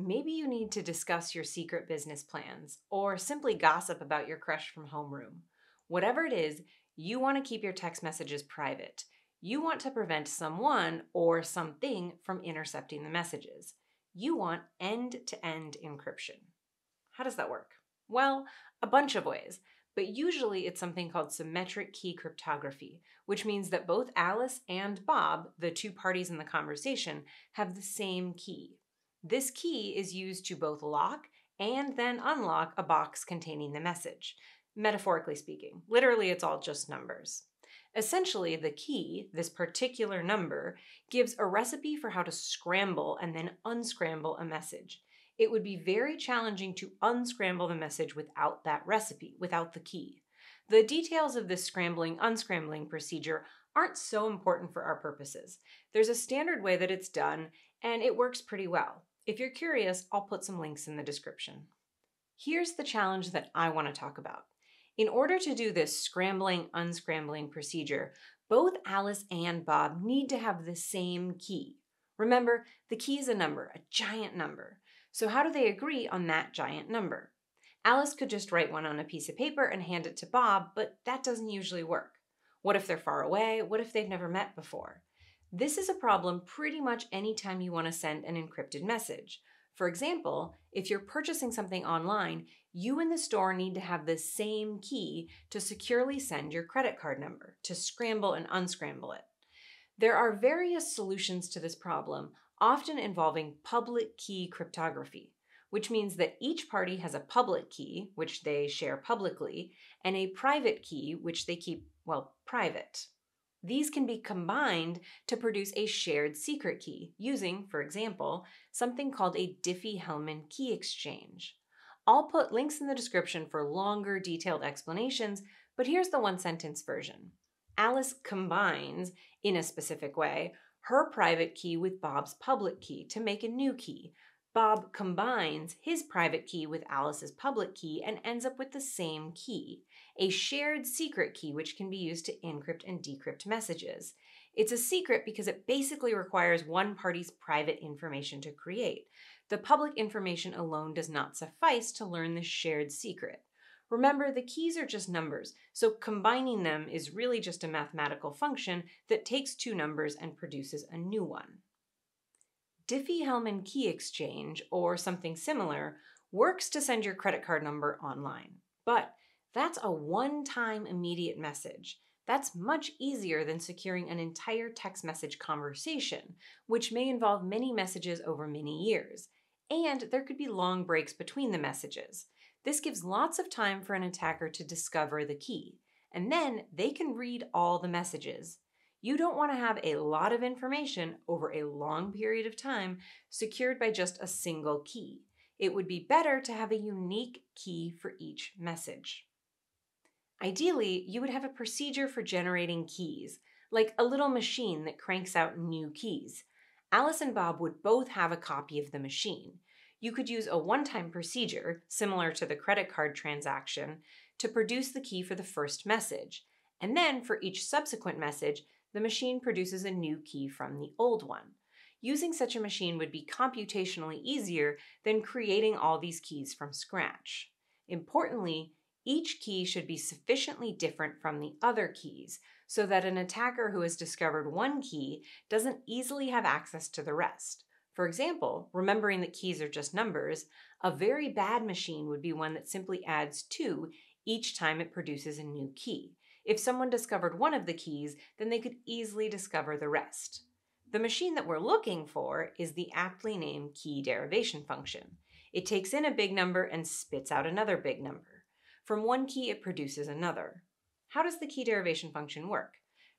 Maybe you need to discuss your secret business plans or simply gossip about your crush from homeroom. Whatever it is, you want to keep your text messages private. You want to prevent someone or something from intercepting the messages. You want end to end encryption. How does that work? Well, a bunch of ways, but usually it's something called symmetric key cryptography, which means that both Alice and Bob, the two parties in the conversation, have the same key. This key is used to both lock and then unlock a box containing the message, metaphorically speaking. Literally, it's all just numbers. Essentially, the key, this particular number, gives a recipe for how to scramble and then unscramble a message. It would be very challenging to unscramble the message without that recipe, without the key. The details of this scrambling unscrambling procedure aren't so important for our purposes. There's a standard way that it's done, and it works pretty well. If you're curious, I'll put some links in the description. Here's the challenge that I want to talk about. In order to do this scrambling, unscrambling procedure, both Alice and Bob need to have the same key. Remember, the key is a number, a giant number. So, how do they agree on that giant number? Alice could just write one on a piece of paper and hand it to Bob, but that doesn't usually work. What if they're far away? What if they've never met before? This is a problem pretty much anytime you want to send an encrypted message. For example, if you're purchasing something online, you and the store need to have the same key to securely send your credit card number, to scramble and unscramble it. There are various solutions to this problem, often involving public key cryptography, which means that each party has a public key, which they share publicly, and a private key, which they keep, well, private. These can be combined to produce a shared secret key using, for example, something called a Diffie-Hellman key exchange. I'll put links in the description for longer detailed explanations, but here's the one sentence version. Alice combines, in a specific way, her private key with Bob's public key to make a new key, Bob combines his private key with Alice's public key and ends up with the same key, a shared secret key which can be used to encrypt and decrypt messages. It's a secret because it basically requires one party's private information to create. The public information alone does not suffice to learn the shared secret. Remember, the keys are just numbers, so combining them is really just a mathematical function that takes two numbers and produces a new one. Diffie-Hellman key exchange, or something similar, works to send your credit card number online. But that's a one-time immediate message. That's much easier than securing an entire text message conversation, which may involve many messages over many years. And there could be long breaks between the messages. This gives lots of time for an attacker to discover the key, and then they can read all the messages. You don't want to have a lot of information over a long period of time secured by just a single key. It would be better to have a unique key for each message. Ideally, you would have a procedure for generating keys, like a little machine that cranks out new keys. Alice and Bob would both have a copy of the machine. You could use a one time procedure, similar to the credit card transaction, to produce the key for the first message. And then for each subsequent message, the machine produces a new key from the old one. Using such a machine would be computationally easier than creating all these keys from scratch. Importantly, each key should be sufficiently different from the other keys so that an attacker who has discovered one key doesn't easily have access to the rest. For example, remembering that keys are just numbers, a very bad machine would be one that simply adds 2 each time it produces a new key. If someone discovered one of the keys, then they could easily discover the rest. The machine that we're looking for is the aptly named key derivation function. It takes in a big number and spits out another big number. From one key, it produces another. How does the key derivation function work?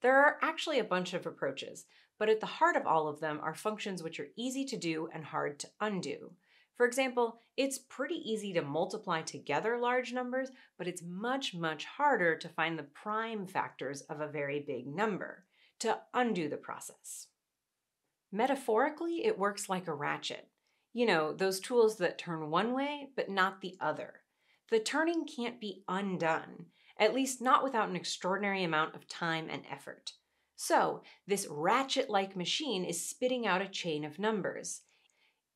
There are actually a bunch of approaches, but at the heart of all of them are functions which are easy to do and hard to undo. For example, it's pretty easy to multiply together large numbers, but it's much, much harder to find the prime factors of a very big number to undo the process. Metaphorically, it works like a ratchet. You know, those tools that turn one way, but not the other. The turning can't be undone, at least not without an extraordinary amount of time and effort. So, this ratchet like machine is spitting out a chain of numbers.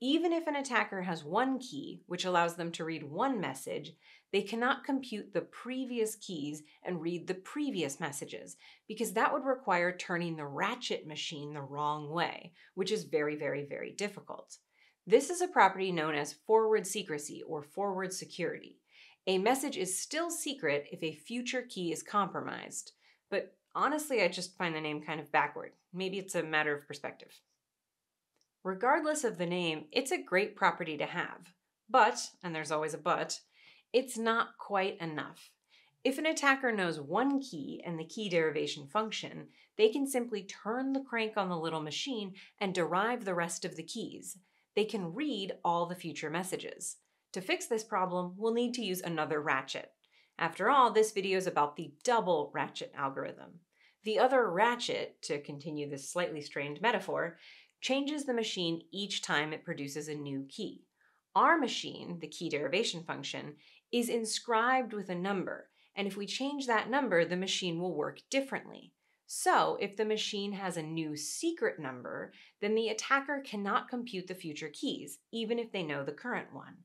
Even if an attacker has one key, which allows them to read one message, they cannot compute the previous keys and read the previous messages, because that would require turning the ratchet machine the wrong way, which is very, very, very difficult. This is a property known as forward secrecy or forward security. A message is still secret if a future key is compromised, but honestly, I just find the name kind of backward. Maybe it's a matter of perspective. Regardless of the name, it's a great property to have. But, and there's always a but, it's not quite enough. If an attacker knows one key and the key derivation function, they can simply turn the crank on the little machine and derive the rest of the keys. They can read all the future messages. To fix this problem, we'll need to use another ratchet. After all, this video is about the double ratchet algorithm. The other ratchet, to continue this slightly strained metaphor, changes the machine each time it produces a new key. Our machine, the key derivation function, is inscribed with a number, and if we change that number, the machine will work differently. So, if the machine has a new secret number, then the attacker cannot compute the future keys, even if they know the current one.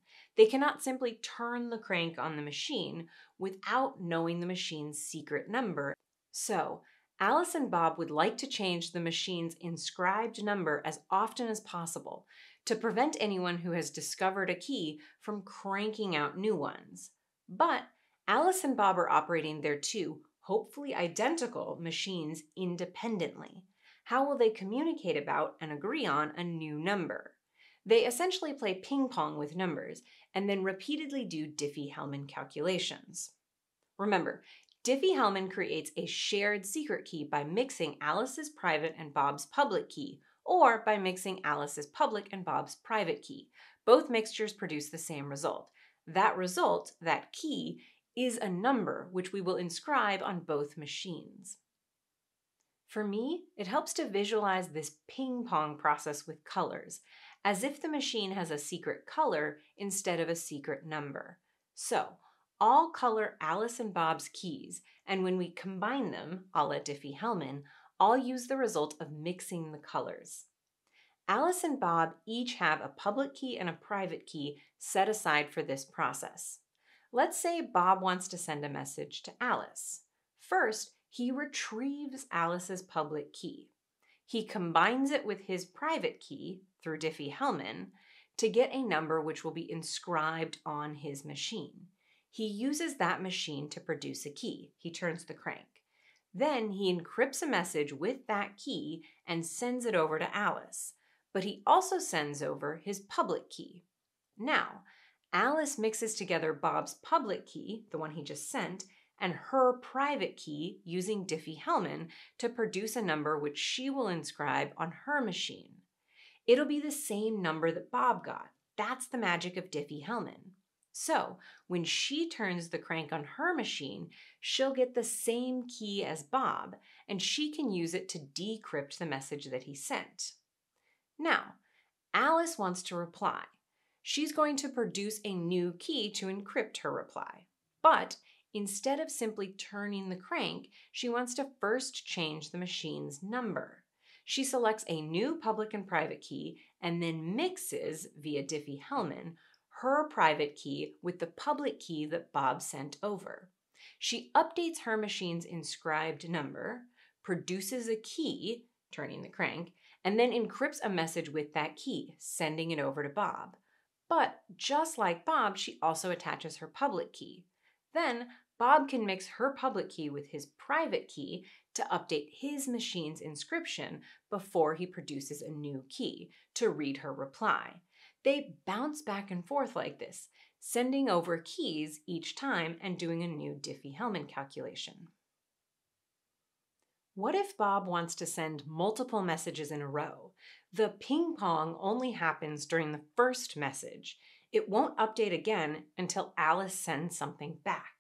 They cannot simply turn the crank on the machine without knowing the machine's secret number. So, Alice and Bob would like to change the machine's inscribed number as often as possible to prevent anyone who has discovered a key from cranking out new ones. But Alice and Bob are operating their two, hopefully identical, machines independently. How will they communicate about and agree on a new number? They essentially play ping pong with numbers and then repeatedly do Diffie-Hellman calculations. Remember, Diffie-Hellman creates a shared secret key by mixing Alice's private and Bob's public key, or by mixing Alice's public and Bob's private key. Both mixtures produce the same result. That result, that key, is a number which we will inscribe on both machines. For me, it helps to visualize this ping pong process with colors, as if the machine has a secret color instead of a secret number. So, all color Alice and Bob's keys, and when we combine them, a la Diffie-Hellman, I'll use the result of mixing the colors. Alice and Bob each have a public key and a private key set aside for this process. Let's say Bob wants to send a message to Alice. First, he retrieves Alice's public key. He combines it with his private key through Diffie-Hellman to get a number which will be inscribed on his machine. He uses that machine to produce a key. He turns the crank. Then he encrypts a message with that key and sends it over to Alice. But he also sends over his public key. Now, Alice mixes together Bob's public key, the one he just sent, and her private key using Diffie-Hellman to produce a number which she will inscribe on her machine. It'll be the same number that Bob got. That's the magic of Diffie-Hellman. So, when she turns the crank on her machine, she'll get the same key as Bob, and she can use it to decrypt the message that he sent. Now, Alice wants to reply. She's going to produce a new key to encrypt her reply. But instead of simply turning the crank, she wants to first change the machine's number. She selects a new public and private key and then mixes, via Diffie-Hellman, her private key with the public key that Bob sent over. She updates her machine's inscribed number, produces a key, turning the crank, and then encrypts a message with that key, sending it over to Bob. But just like Bob, she also attaches her public key. Then Bob can mix her public key with his private key to update his machine's inscription before he produces a new key to read her reply. They bounce back and forth like this, sending over keys each time and doing a new Diffie-Hellman calculation. What if Bob wants to send multiple messages in a row? The ping pong only happens during the first message. It won't update again until Alice sends something back.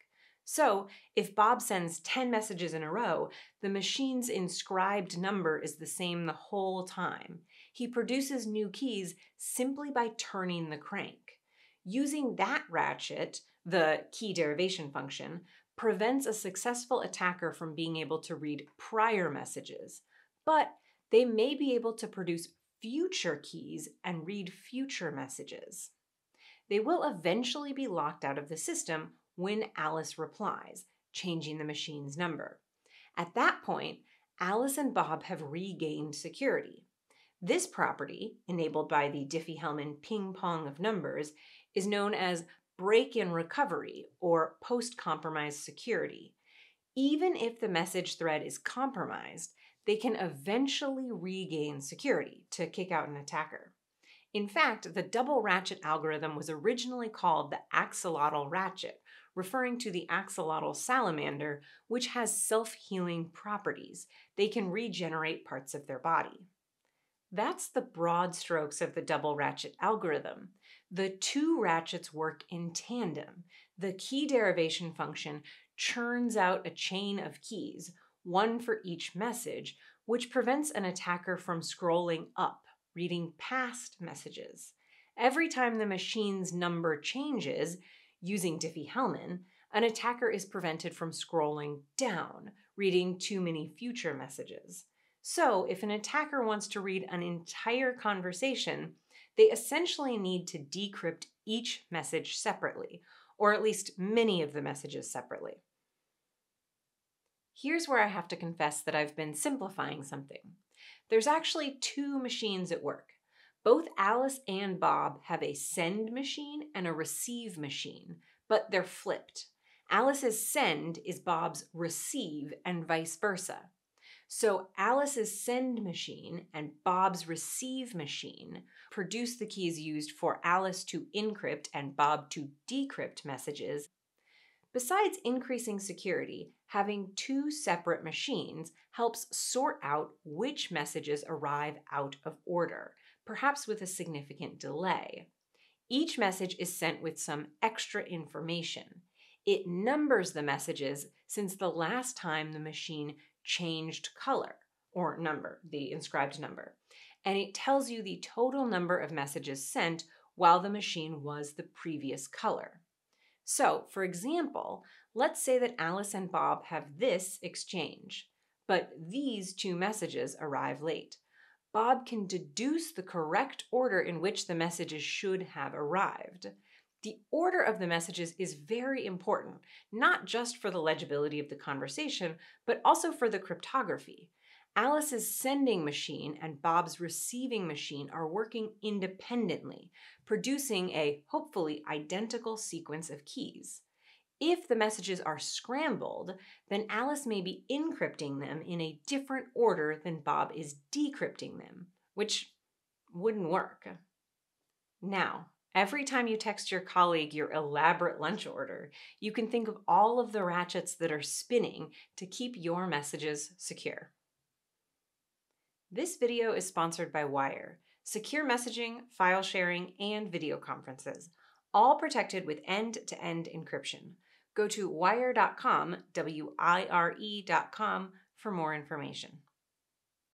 So, if Bob sends 10 messages in a row, the machine's inscribed number is the same the whole time. He produces new keys simply by turning the crank. Using that ratchet, the key derivation function, prevents a successful attacker from being able to read prior messages, but they may be able to produce future keys and read future messages. They will eventually be locked out of the system when Alice replies, changing the machine's number. At that point, Alice and Bob have regained security. This property, enabled by the Diffie-Hellman ping pong of numbers, is known as break-in recovery or post-compromise security. Even if the message thread is compromised, they can eventually regain security to kick out an attacker. In fact, the double ratchet algorithm was originally called the axolotl ratchet, referring to the axolotl salamander, which has self healing properties. They can regenerate parts of their body. That's the broad strokes of the double ratchet algorithm. The two ratchets work in tandem. The key derivation function churns out a chain of keys, one for each message, which prevents an attacker from scrolling up, reading past messages. Every time the machine's number changes, using Diffie-Hellman, an attacker is prevented from scrolling down, reading too many future messages. So, if an attacker wants to read an entire conversation, they essentially need to decrypt each message separately, or at least many of the messages separately. Here's where I have to confess that I've been simplifying something. There's actually two machines at work. Both Alice and Bob have a send machine and a receive machine, but they're flipped. Alice's send is Bob's receive and vice versa. So Alice's send machine and Bob's receive machine produce the keys used for Alice to encrypt and Bob to decrypt messages Besides increasing security, having two separate machines helps sort out which messages arrive out of order, perhaps with a significant delay. Each message is sent with some extra information. It numbers the messages since the last time the machine changed color, or number, the inscribed number. And it tells you the total number of messages sent while the machine was the previous color. So, for example, let's say that Alice and Bob have this exchange, but these two messages arrive late. Bob can deduce the correct order in which the messages should have arrived. The order of the messages is very important, not just for the legibility of the conversation, but also for the cryptography. Alice's sending machine and Bob's receiving machine are working independently, producing a hopefully identical sequence of keys. If the messages are scrambled, then Alice may be encrypting them in a different order than Bob is decrypting them, which wouldn't work. Now, every time you text your colleague your elaborate lunch order, you can think of all of the ratchets that are spinning to keep your messages secure. This video is sponsored by Wire, secure messaging, file sharing, and video conferences, all protected with end-to-end encryption. Go to wire.com, W-I-R-E.com, for more information.